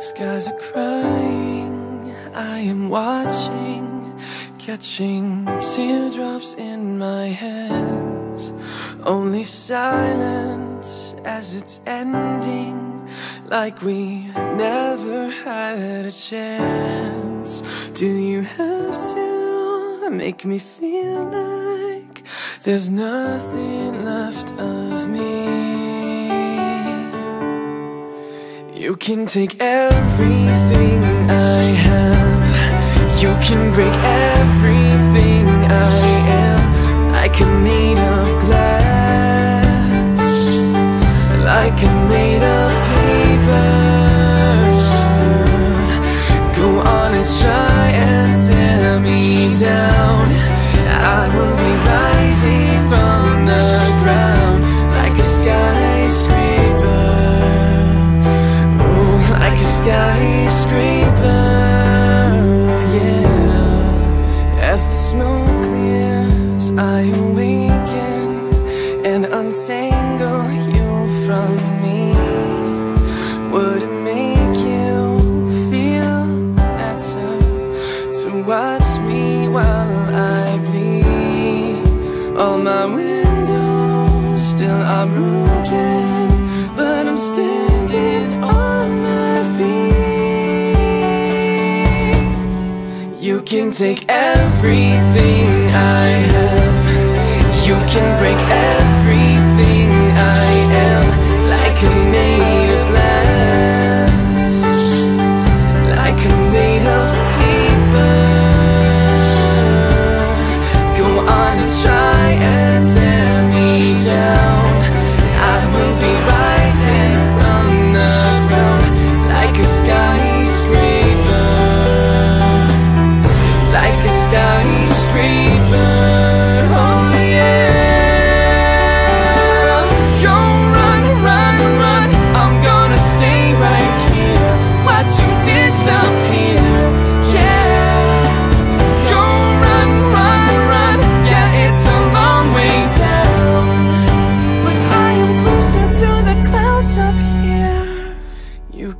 Skies are crying, I am watching, catching teardrops in my hands. Only silence as it's ending, like we never had a chance. Do you have to make me feel like there's nothing left of You can take everything I skyscraper, yeah. As the smoke clears, I awaken And untangle you from me. Would it make you feel better To watch me while I bleed? All my windows still are broken You can take everything I have. You can break everything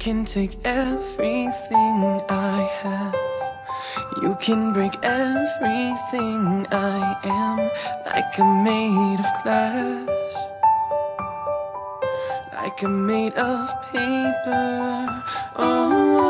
can take everything You can break everything I am Like I'm made of glass. Like I'm made of paper. Oh,